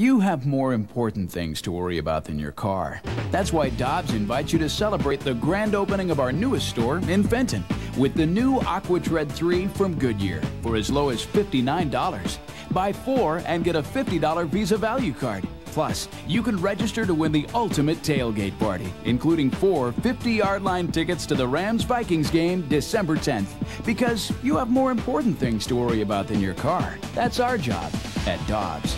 You have more important things to worry about than your car. That's why Dobbs invites you to celebrate the grand opening of our newest store in Fenton with the new Aquatred 3 from Goodyear for as low as $59. Buy four and get a $50 Visa value card. Plus, you can register to win the ultimate tailgate party, including four 50 yard line tickets to the Rams Vikings game December 10th. Because you have more important things to worry about than your car. That's our job at Dobbs.